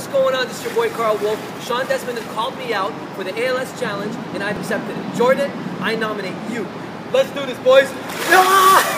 what's going on? This is your boy Karl Wolf. Sean Desmond has called me out for the ALS challenge, and I've accepted it. Jordan, I nominate you. Let's do this, boys. Ah!